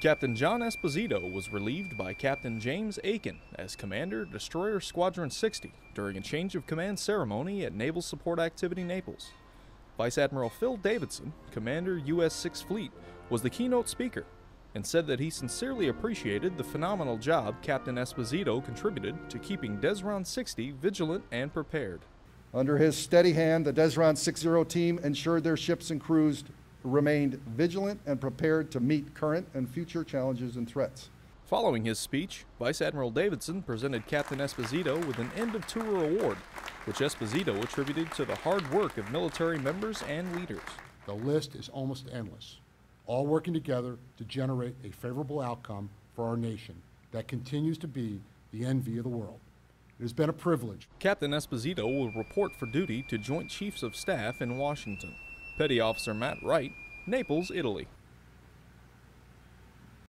Captain John Esposito was relieved by Captain James Aiken as Commander Destroyer Squadron 60 during a change of command ceremony at Naval Support Activity Naples. Vice Admiral Phil Davidson, Commander U.S. 6th Fleet, was the keynote speaker and said that he sincerely appreciated the phenomenal job Captain Esposito contributed to keeping Desron 60 vigilant and prepared. Under his steady hand, the Desron 60 team ensured their ships and crews remained vigilant and prepared to meet current and future challenges and threats. Following his speech, Vice Admiral Davidson presented Captain Esposito with an end of tour award, which Esposito attributed to the hard work of military members and leaders. The list is almost endless, all working together to generate a favorable outcome for our nation that continues to be the envy of the world. It has been a privilege. Captain Esposito will report for duty to Joint Chiefs of Staff in Washington. Petty Officer Matt Wright, Naples, Italy.